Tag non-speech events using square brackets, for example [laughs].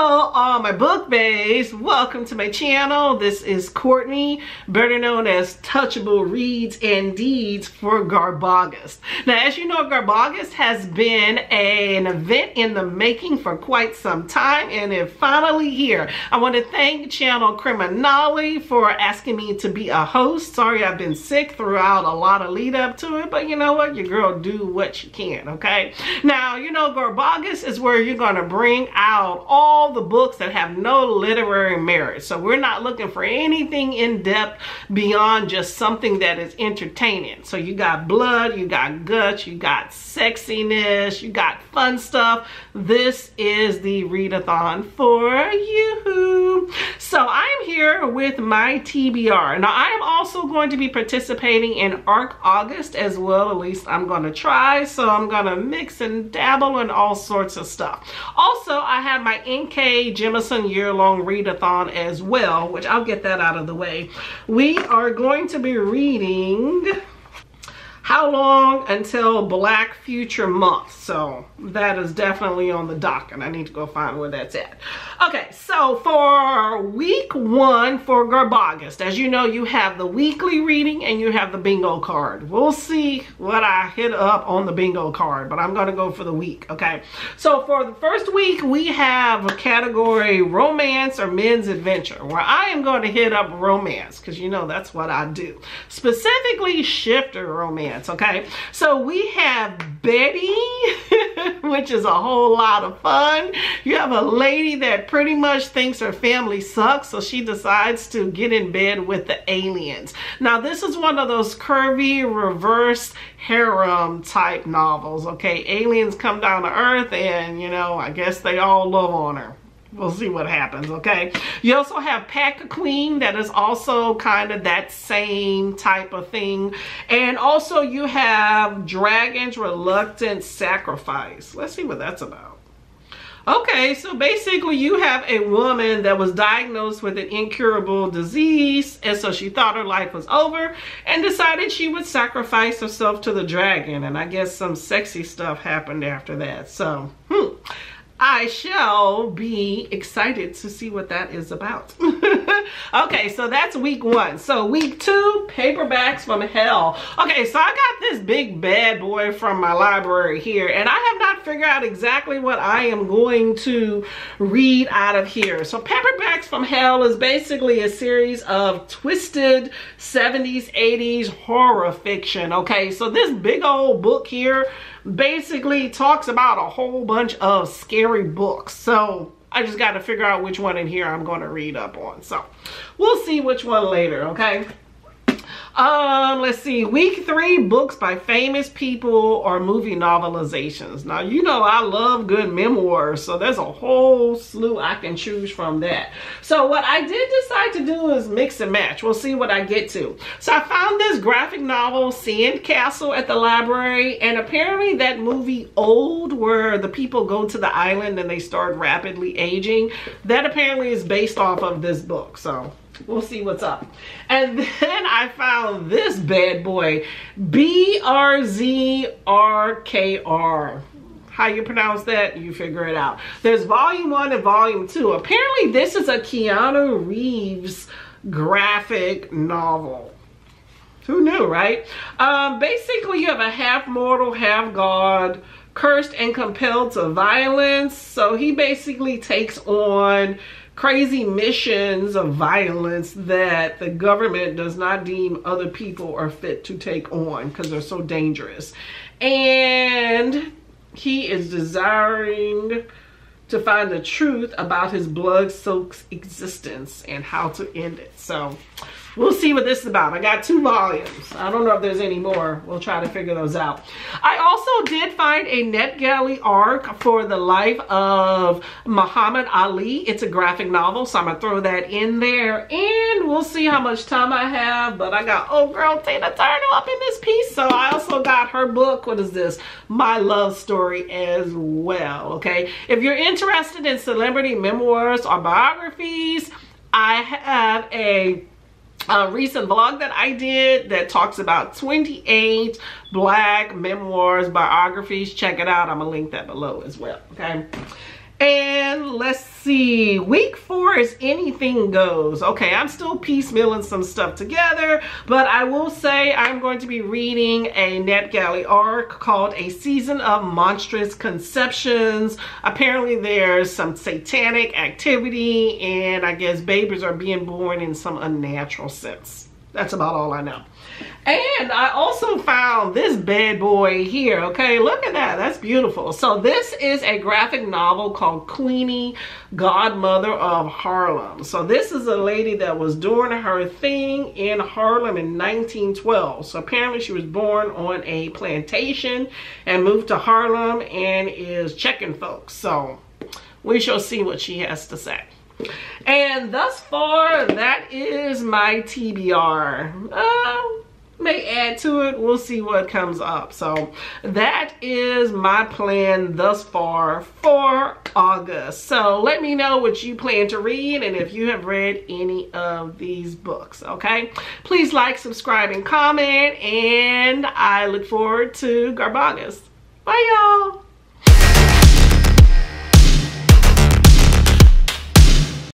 Hello, all my book babes. Welcome to my channel. This is Courtney, better known as Tangible Reads and Deeds for Garbaugust. Now, as you know, Garbaugust has been a, an event in the making for quite some time, and it's finally here. I want to thank channel CriminOlly for asking me to be a host. Sorry, I've been sick throughout a lot of lead up to it, but you know what? Your girl do what she can, okay? Now, you know, Garbaugust is where you're going to bring out all the books that have no literary merit. So we're not looking for anything in depth beyond just something that is entertaining. So you got blood, you got guts, you got sexiness, you got fun stuff. This is the readathon for you. Here with my TBR. Now I am also going to be participating in ARC August as well. At least I'm going to try. So I'm going to mix and dabble in all sorts of stuff. Also, I have my NK Jemisin year-long readathon as well, which I'll get that out of the way. We are going to be reading how long until Black Future Month? So that is definitely on the docket. I need to go find where that's at. Okay, so for week one for Garbaugust, as you know, you have the weekly reading and you have the bingo card. We'll see what I hit up on the bingo card, but I'm going to go for the week, okay? So for the first week, we have a category romance or men's adventure, where I am going to hit up romance, because you know that's what I do. Specifically, shifter romance okay? So we have Betty, [laughs] which is a whole lot of fun. You have a lady that pretty much thinks her family sucks, so she decides to get in bed with the aliens. Now, this is one of those curvy, reverse harem type novels, okay? Aliens come down to Earth and, you know, I guess they all love on her we'll see what happens okay you also have pack a queen that is also kind of that same type of thing and also you have dragon's reluctant sacrifice let's see what that's about Okay, so basically you have a woman that was diagnosed with an incurable disease and so she thought her life was over and decided she would sacrifice herself to the dragon and I guess some sexy stuff happened after that. So, hmm. I shall be excited to see what that is about. [laughs] okay, so that's week one. So week two, paperbacks from hell. Okay, so I got this big bad boy from my library here, and I have not figured out exactly what I am going to read out of here. So paperbacks from hell is basically a series of twisted 70s, 80s horror fiction. Okay, so this big old book here basically talks about a whole bunch of scary books. So I just got to figure out which one in here I'm going to read up on. So we'll see which one later, okay? Um, let's see, week three, books by famous people or movie novelizations. Now, you know I love good memoirs, so there's a whole slew I can choose from that. So what I did decide to do is mix and match. We'll see what I get to. So I found this graphic novel, Sandcastle, at the library, and apparently that movie Old, where the people go to the island and they start rapidly aging, that apparently is based off of this book. So we'll see what's up. And then I found this bad boy, B-R-Z-R-K-R. How you pronounce that, you figure it out. There's volume one and volume two. Apparently this is a Keanu Reeves graphic novel. Who knew, right? Um, basically, you have a half mortal, half god, cursed and compelled to violence. So he basically takes on crazy missions of violence that the government does not deem other people are fit to take on because they're so dangerous. And he is desiring to find the truth about his blood-soaked existence and how to end it. So we'll see what this is about. I got two volumes. I don't know if there's any more. We'll try to figure those out. I also did find a NetGalley arc for the life of Muhammad Ali. It's a graphic novel, so I'm going to throw that in there. And we'll see how much time I have. But I got old girl Tina Turner up in this piece. So I also got her book. What is this? My Love Story as well. Okay. If you're interested in celebrity memoirs or biographies, I have a a recent vlog that I did that talks about 28 black memoirs, biographies. Check it out. I'm going to link that below as well. Okay. And let's see, week four is anything goes. Okay, I'm still piecemealing some stuff together, but I will say I'm going to be reading a NetGalley arc called A Season of Monstrous Conceptions. Apparently there's some satanic activity and I guess babies are being born in some unnatural sense. That's about all I know. And I also found this bad boy here, okay? Look at that, that's beautiful. So this is a graphic novel called Queenie, Godmother of Harlem. So this is a lady that was doing her thing in Harlem in 1912. So apparently she was born on a plantation and moved to Harlem and is checking folks. So we shall see what she has to say. And thus far, that is my TBR. Uh, may add to it. We'll see what comes up. So that is my plan thus far for august. So let me know what you plan to read and if you have read any of these books okay? Please like subscribe and comment and i look forward to garbaugust bye y'all